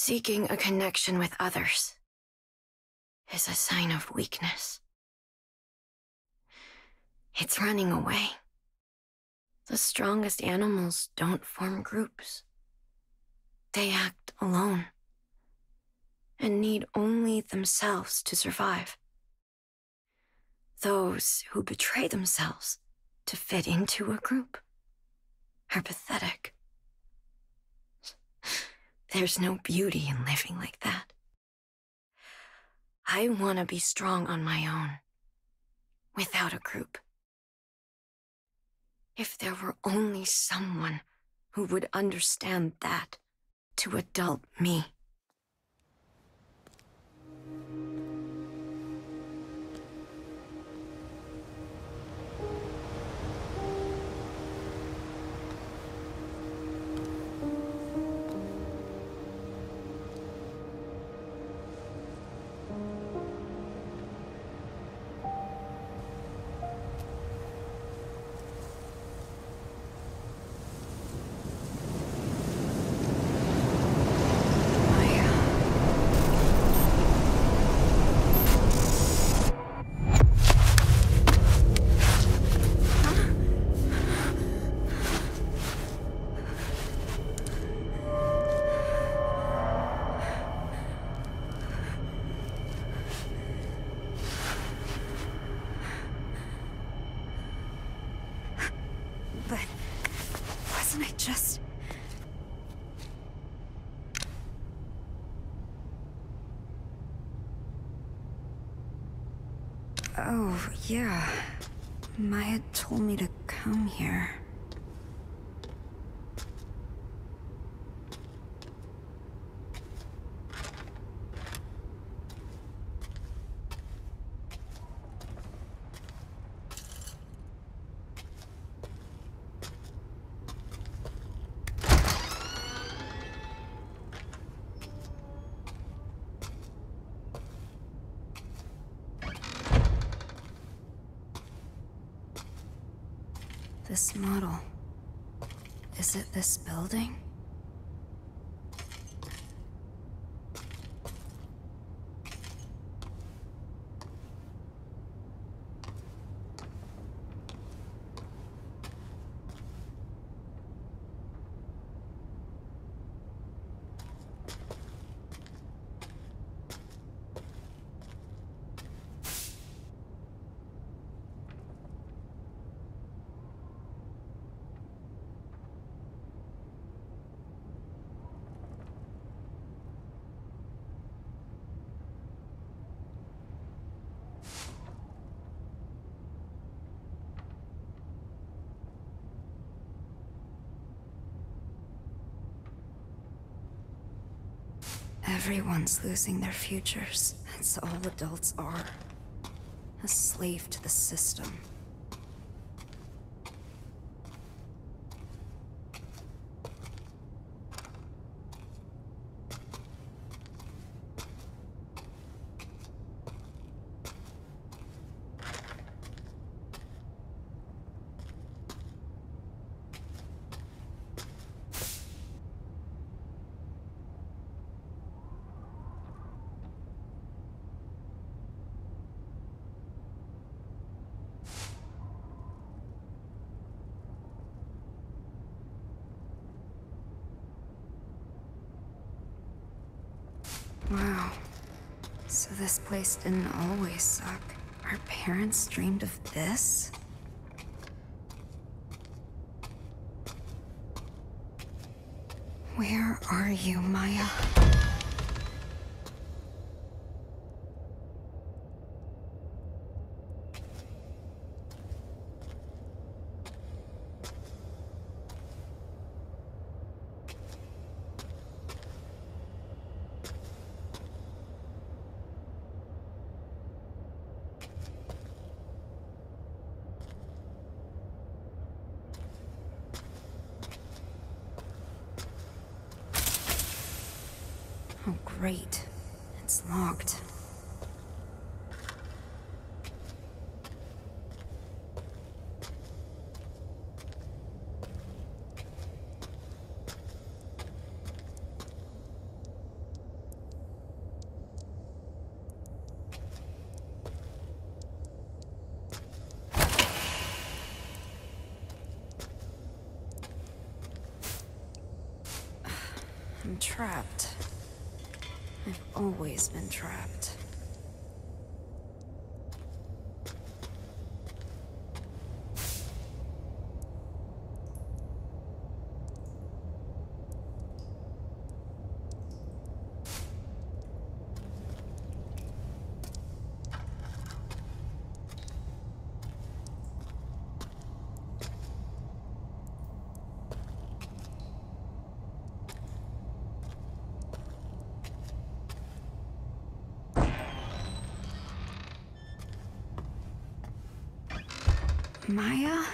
Seeking a connection with others is a sign of weakness. It's running away. The strongest animals don't form groups. They act alone and need only themselves to survive. Those who betray themselves to fit into a group are pathetic. There's no beauty in living like that. I want to be strong on my own, without a group. If there were only someone who would understand that to adult me. Wasn't I just... Oh, yeah. Maya told me to come here. This model. Is it this building? Everyone's losing their futures. That's all adults are. A slave to the system. Wow. So this place didn't always suck. Our parents dreamed of this? Where are you, Maya? Great. It's locked. I'm trapped. I've always been trapped. Maya?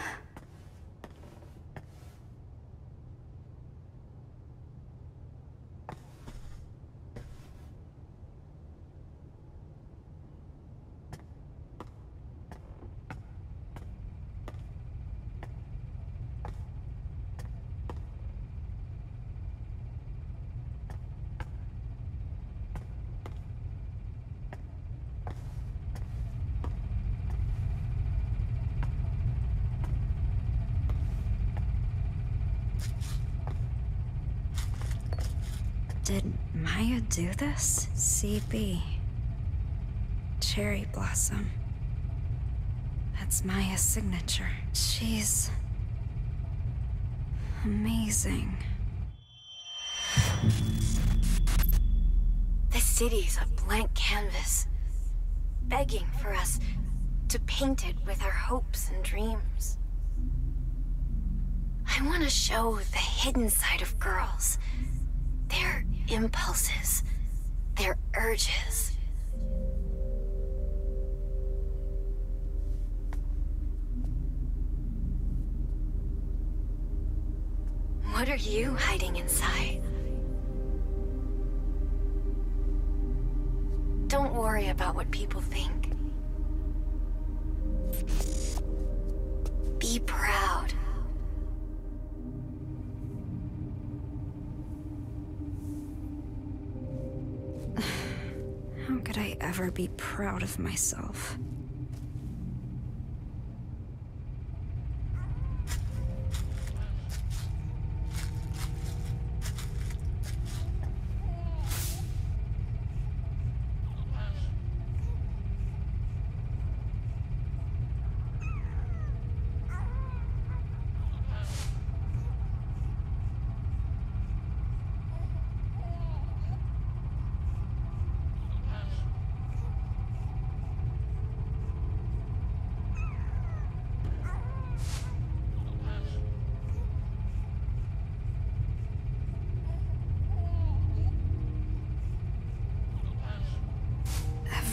Did Maya do this? CB. Cherry Blossom. That's Maya's signature. She's... amazing. The city's a blank canvas, begging for us to paint it with our hopes and dreams. I want to show the hidden side of girls, impulses, their urges. What are you hiding inside? Don't worry about what people think. Be proud. Ever be proud of myself?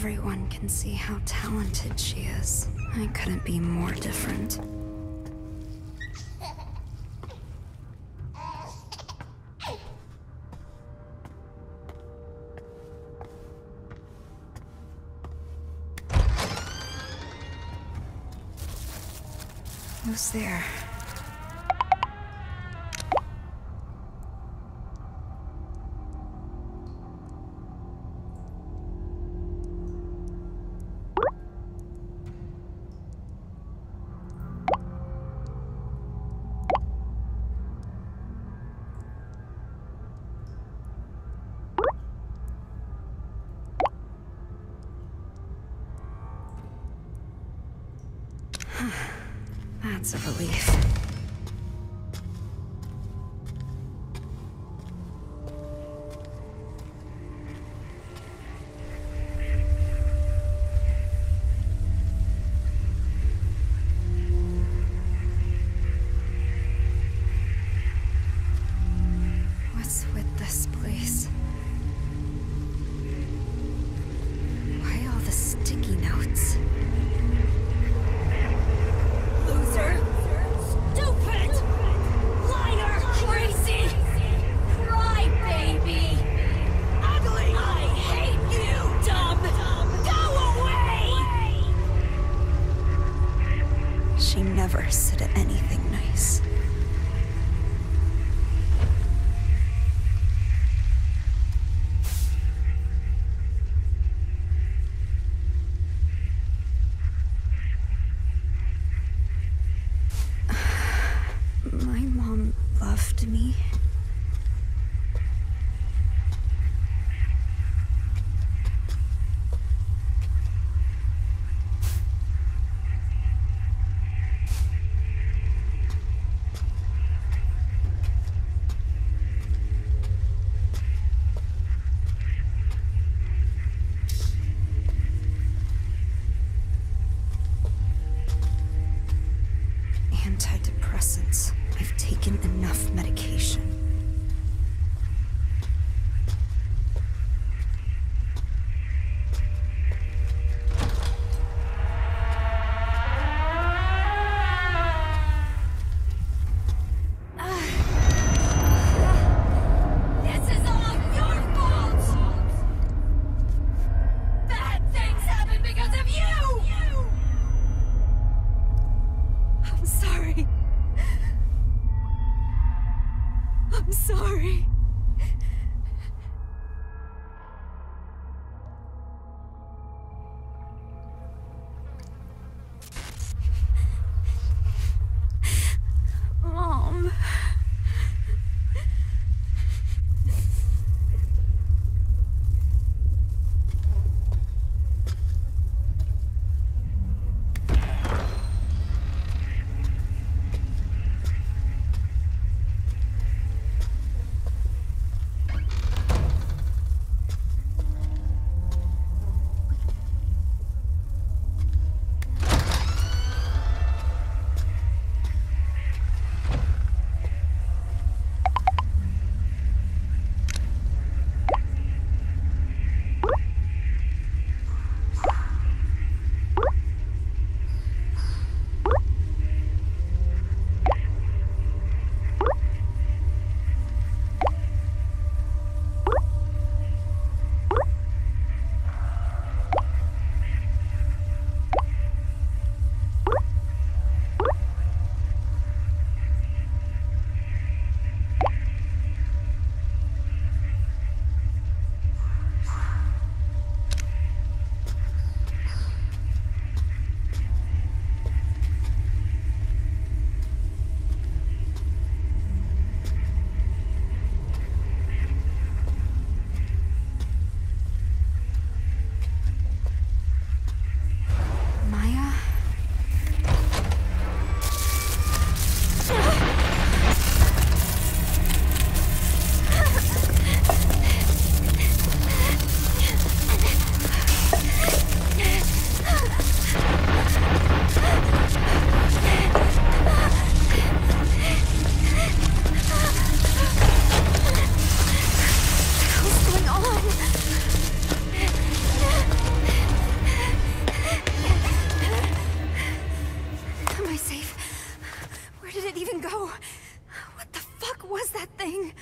Everyone can see how talented she is. I couldn't be more different. That's a relief. Was that thing?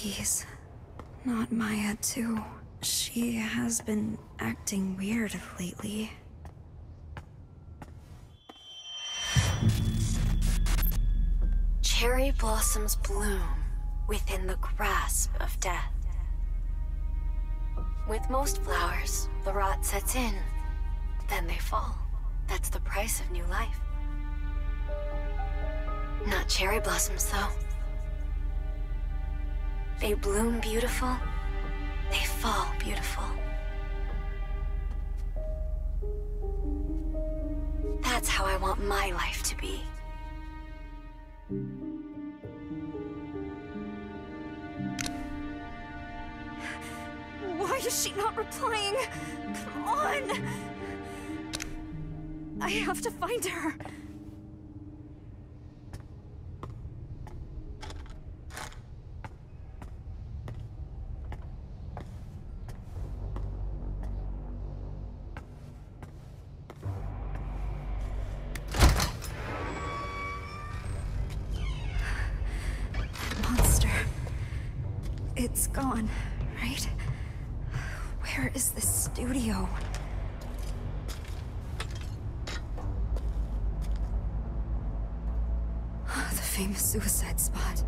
Please. Not Maya, too. She has been acting weird lately. Cherry blossoms bloom within the grasp of death. With most flowers, the rot sets in, then they fall. That's the price of new life. Not cherry blossoms, though. They bloom beautiful, they fall beautiful. That's how I want my life to be. Why is she not replying? Come on! I have to find her. It's gone, right? Where is the studio? The famous suicide spot.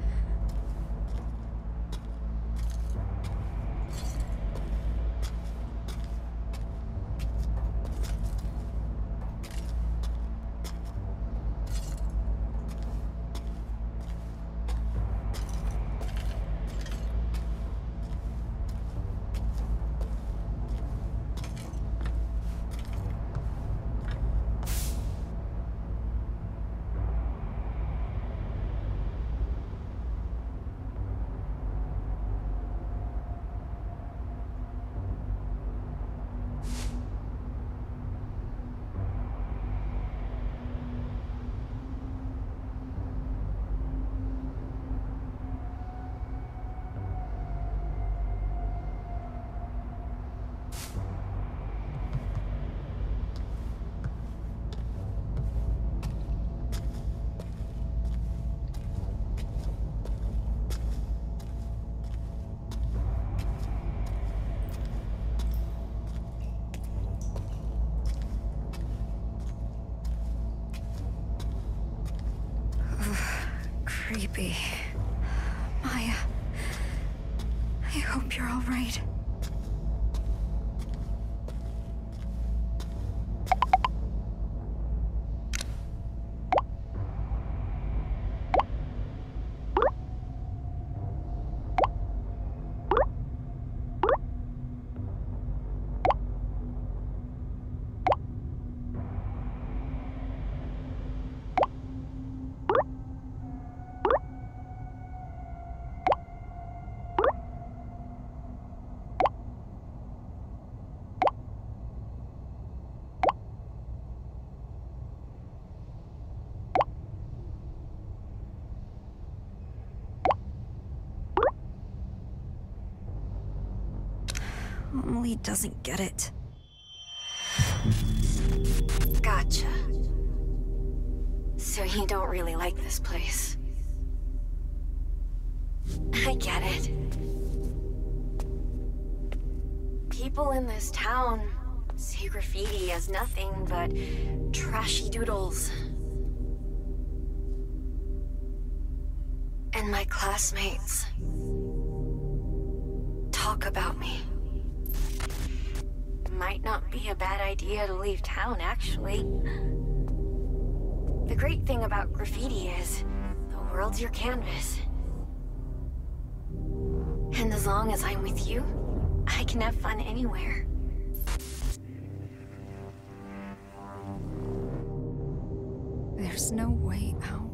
creepy. Maya, I hope you're all right. Emily doesn't get it. Gotcha. So you don't really like this place. I get it. People in this town see graffiti as nothing but trashy doodles. And my classmates talk about me. Might not be a bad idea to leave town, actually. The great thing about graffiti is, the world's your canvas. And as long as I'm with you, I can have fun anywhere. There's no way out.